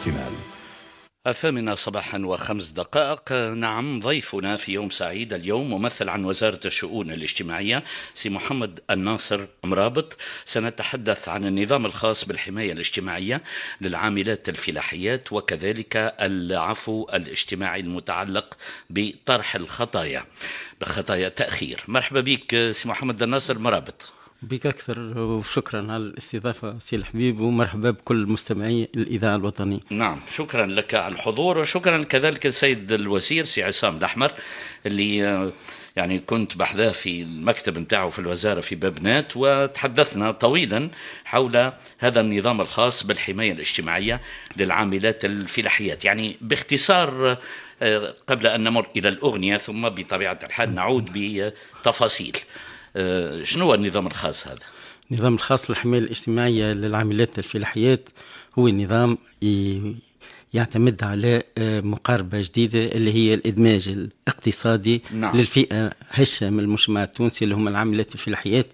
تمام الثامنة صباحا وخمس دقائق. نعم ضيفنا في يوم سعيد اليوم ممثل عن وزارة الشؤون الاجتماعية سي محمد الناصر مرابط. سنتحدث عن النظام الخاص بالحماية الاجتماعية للعاملات الفلاحيات وكذلك العفو الاجتماعي المتعلق بطرح الخطايا بخطايا تأخير. مرحبا بك سي محمد الناصر مرابط. بك أكثر وشكرا على الاستضافة سي الحبيب ومرحبا بكل مستمعي الإذاعة الوطنية. نعم شكرا لك على الحضور وشكرا كذلك السيد الوزير سي عصام الأحمر اللي آه، يعني كنت بحذاه في المكتب نتاعه في الوزارة في بابنات وتحدثنا طويلا حول هذا النظام الخاص بالحماية الاجتماعية للعاملات الفلاحيات. يعني باختصار آه، قبل أن نمر إلى الأغنية ثم بطبيعة الحال نعود بتفاصيل. شنو هو النظام الخاص هذا؟ النظام الخاص للحماية الاجتماعية للعاملات الفلاحيات هو نظام يعتمد على آه، مقاربة جديدة اللي هي الإدماج الاقتصادي نعم. للفئة هشة من المجتمع التونسي اللي هم العاملات الفلاحيات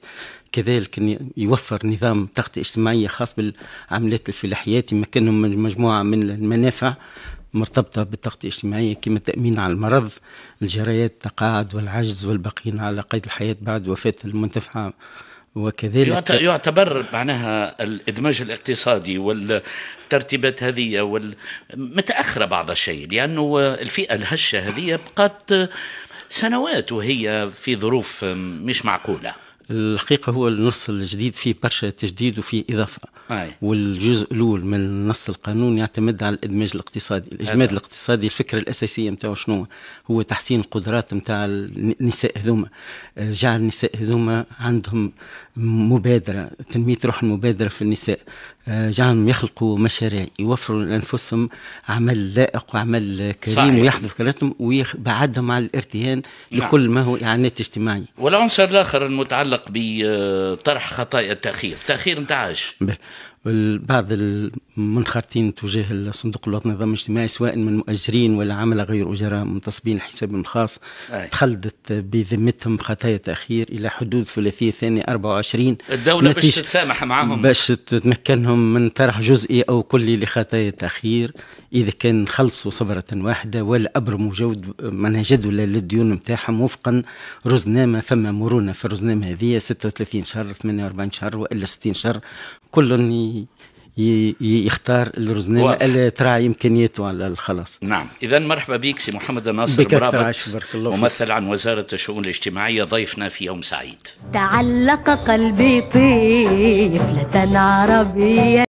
كذلك يوفر نظام تغطية اجتماعية خاص بالعاملات الفلاحيات يمكنهم من مجموعة من المنافع مرتبطة بالتغطية الاجتماعية كما التأمين على المرض الجرايات التقاعد والعجز والباقين على قيد الحياة بعد وفاة المنتفع وكذلك يعتبر معناها الإدماج الاقتصادي والترتيبات هذه. متاخره بعض الشيء لأنه الفئة الهشة هذه بقت سنوات وهي في ظروف مش معقولة الحقيقة هو النص الجديد فيه برشا تجديد وفيه إضافة. أي. والجزء الأول من نص القانون يعتمد على الإدماج الاقتصادي. الإجماد الاقتصادي الفكرة الأساسية متاعه شنو؟ هو تحسين القدرات متاع النساء هذوما. جعل النساء هذوما عندهم مبادرة تنمية روح المبادرة في النساء. جعلهم يخلقوا مشاريع يوفروا لأنفسهم عمل لائق وعمل كريم صحيح. ويحضر كراتهم ويبعدهم عن الإرتهان نعم. لكل ما هو إعانات اجتماعية. والعنصر الآخر المتعلق بطرح خطايا التأخير. تأخير نتاعش بعض المنخرطين تجاه الصندوق الوطني للنظام الاجتماعي سواء من مؤجرين ولا عمل غير أجراء منتصبين حسابهم الخاص تخلدت بذمتهم خطايا تاخير إلى حدود ثلاثية ثانية 24 الدولة باش تتسامح معهم باش تمكنهم من طرح جزئي أو كلي لخطايا التأخير. إذا كان خلصوا صبرة واحدة ولا أبرموا جود معناها جدول للديون نتاعهم وفقا رزنامه فما مرونة في الرزنامه هذه 36 شهر 48 شهر وإلا 60 شهر كل يختار الرزنامه اللي تراعي إمكانياته على الخلاص. نعم. اذا مرحبا بك سي محمد الناصر بك مرابط ممثل عن وزارة الشؤون الاجتماعية ضيفنا في يوم سعيد. تعلق قلبي طفله عربيه